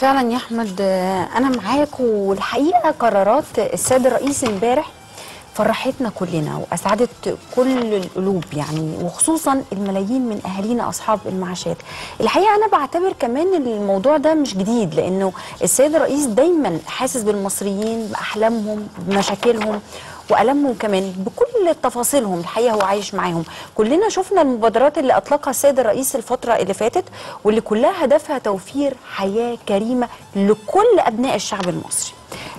فعلا يا أحمد آه، أنا معاك والحقيقة قرارات السيد الرئيس امبارح فرحتنا كلنا وأسعدت كل القلوب يعني وخصوصا الملايين من أهالينا أصحاب المعاشات. الحقيقة أنا بعتبر كمان الموضوع ده مش جديد لأنه السيد الرئيس دايما حاسس بالمصريين بأحلامهم بمشاكلهم والامهم كمان بكل تفاصيلهم. الحقيقة هو عايش معاهم. كلنا شفنا المبادرات اللي أطلقها السيد الرئيس الفترة اللي فاتت واللي كلها هدفها توفير حياة كريمة لكل أبناء الشعب المصري.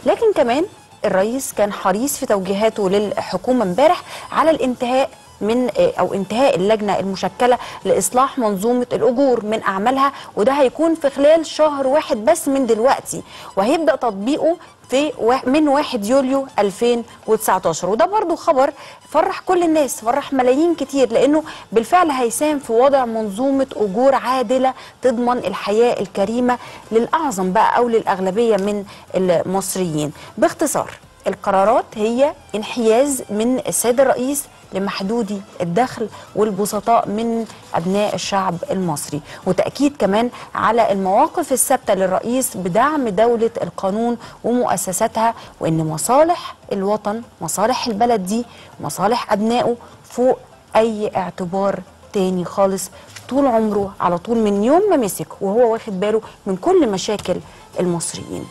لكن كمان الرئيس كان حريص في توجيهاته للحكومة امبارح على الانتهاء من أو انتهاء اللجنة المشكلة لإصلاح منظومة الأجور من أعمالها وده هيكون في خلال شهر واحد بس من دلوقتي وهيبدأ تطبيقه في من 1 يوليو 2019 وده برضو خبر فرح كل الناس فرح ملايين كتير لأنه بالفعل هيساهم في وضع منظومة أجور عادلة تضمن الحياة الكريمة للأعظم بقى أو للأغلبية من المصريين. باختصار القرارات هي انحياز من السيد الرئيس لمحدودي الدخل والبسطاء من أبناء الشعب المصري. وتأكيد كمان على المواقف الثابتة للرئيس بدعم دولة القانون ومؤسساتها وإن مصالح الوطن مصالح البلد دي مصالح أبنائه فوق أي اعتبار تاني خالص طول عمره على طول من يوم ما مسك وهو واخد باله من كل مشاكل المصريين.